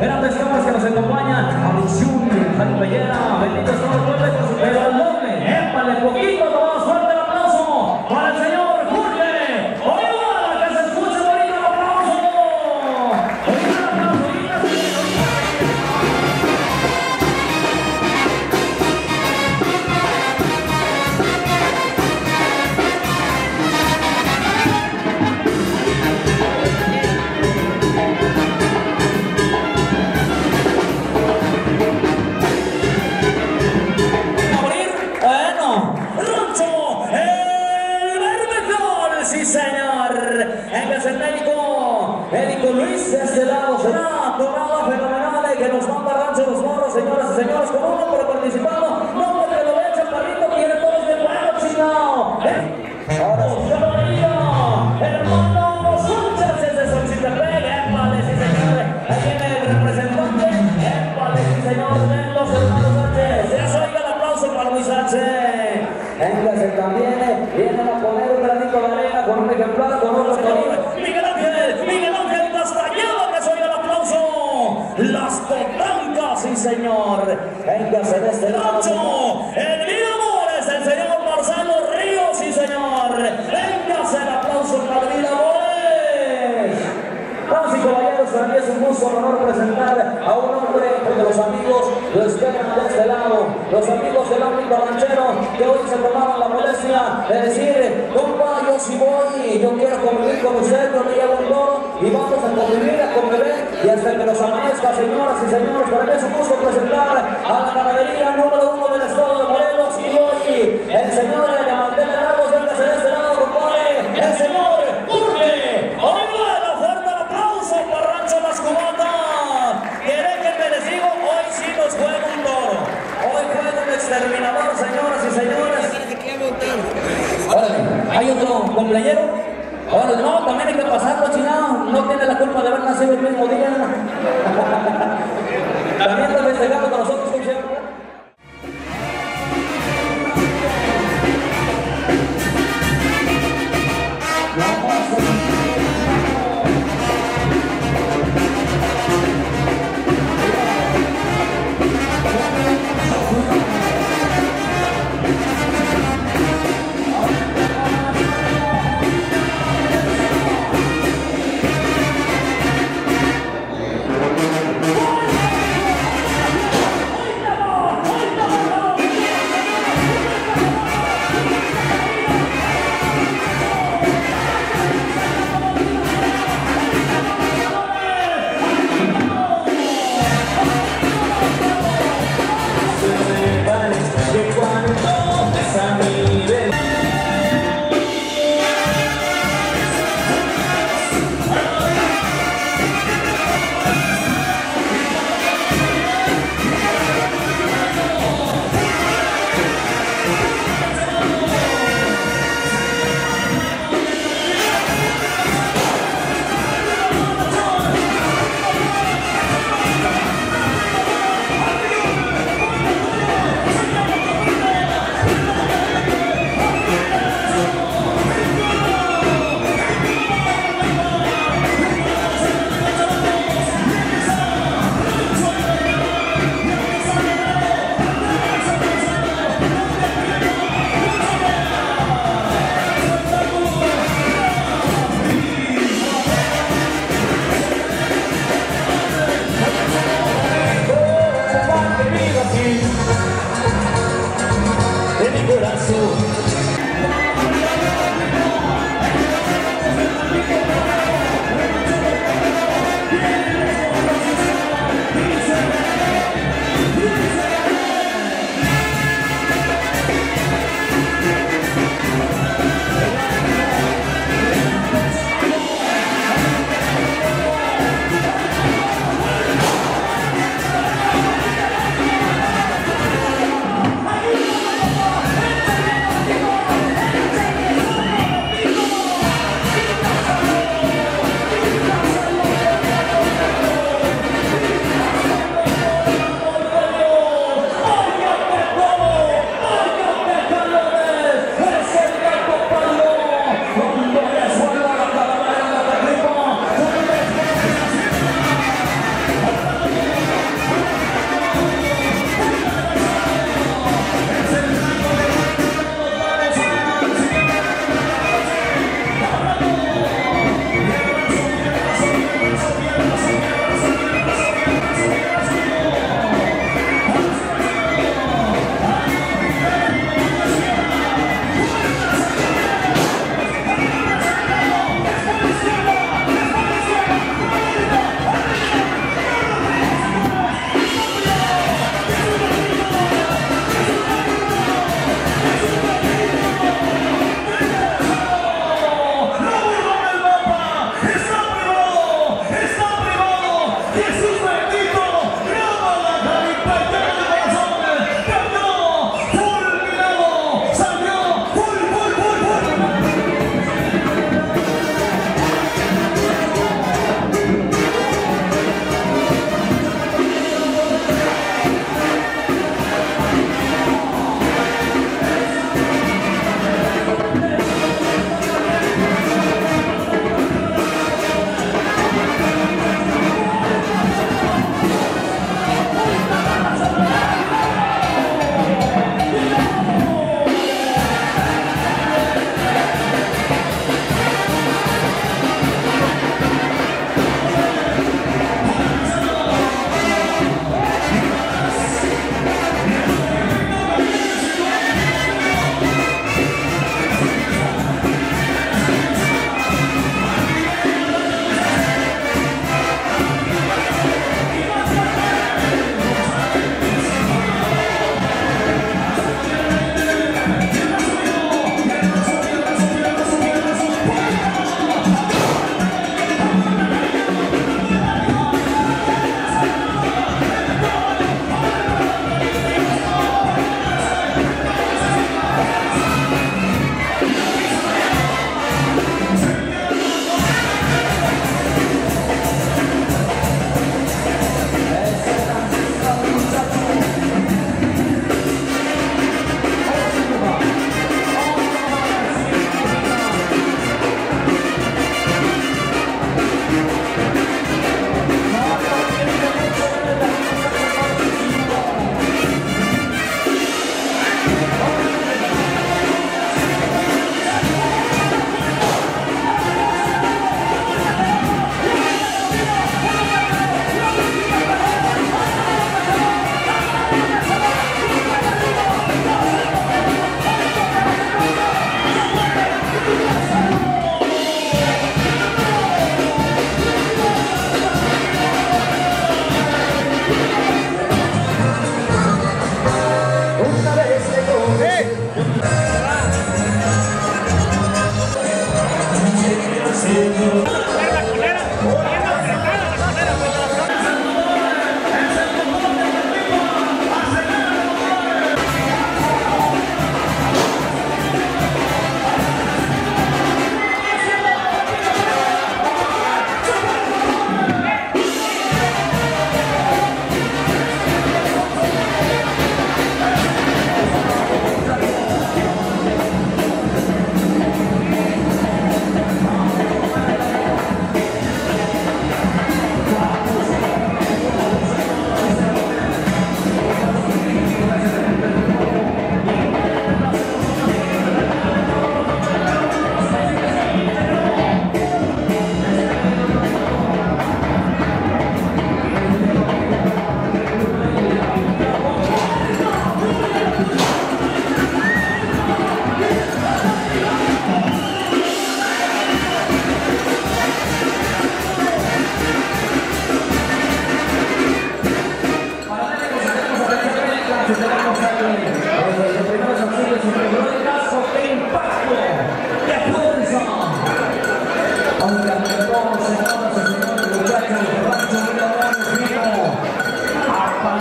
grandes camas que nos acompañan. Alusión, Jaime Bellera, bendito sea el pueblo, pero al doble, épale, poquito, señor. Véngase de este lado. El mío Amores, el señor Marcelo Ríos, sí señor. Véngase el aplauso para el Amores. Damas y caballeros, para mí es un gusto, un honor presentar a un hombre de los amigos lo esperan de este lado, los amigos del ámbito ranchero que hoy se tomaron la molestia de decir, compa, yo sí voy, yo quiero convivir con usted, yo me llevo un toro y vamos a convivir, a convivir y hasta que nos amanezca, señoras y señores, para mí es gusto presentar a la ganadería número uno del estado de Morelos y hoy el señor de Mantel Lagos, véngase de este lado, compadre, el señor Urbe, la oferta, el aplauso para Rancho Las Cubatas. ¿Quiere que les digo? Hoy sí nos juega un toro. Hoy juega un exterminador, señoras y señores. ¿hay otro cumpleañero? No, también hay que pasarlo, chingado. La culpa de haber nacido el mismo día. También nosotros,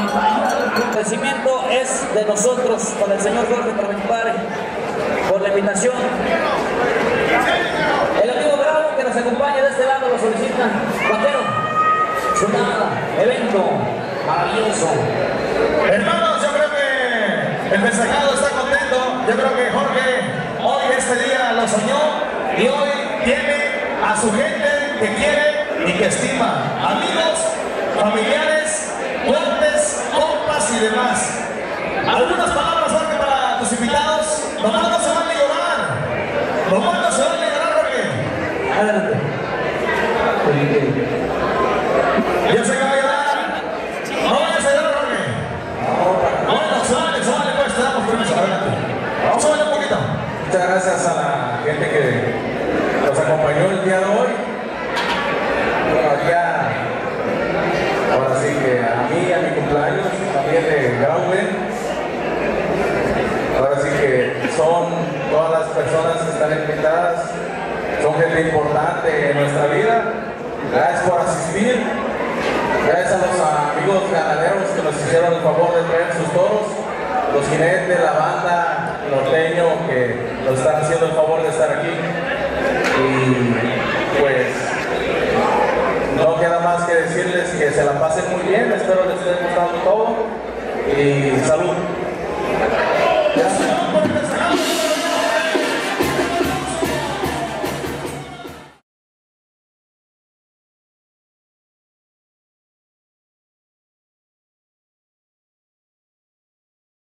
El crecimiento es de nosotros, con el señor Jorge Parmenpar, por la invitación. El amigo Bravo que nos acompaña de este lado lo solicita. Vaquero, su evento maravilloso. Hermanos, yo creo que el mensajado está contento. Yo creo que Jorge hoy este día lo soñó y hoy tiene a su gente que quiere y que estima. Amigos, familiares y demás. Algunas palabras para tus invitados. Los malos se van a llorar. Los malos se van a llorar Jorge. Adelante. Yo sé que va a llorar. No vayas a llorar Jorge. Bueno, suave, suave, pues te damos permiso. Adelante. Vamos a ver un poquito. Muchas gracias a la gente que nos acompañó el día de hoy. Bueno, ya, ahora sí que a mí, a mi cumpleaños, también de Grauen. Ahora sí que son todas las personas que están invitadas, son gente importante en nuestra vida. Gracias por asistir. Gracias a los amigos ganaderos que nos hicieron el favor de traer sus toros, los jinetes, la banda norteño que nos están haciendo el favor de estar aquí. Y pues no queda más que decirles que se la pasen muy bien, espero les esté gustando todo y salud.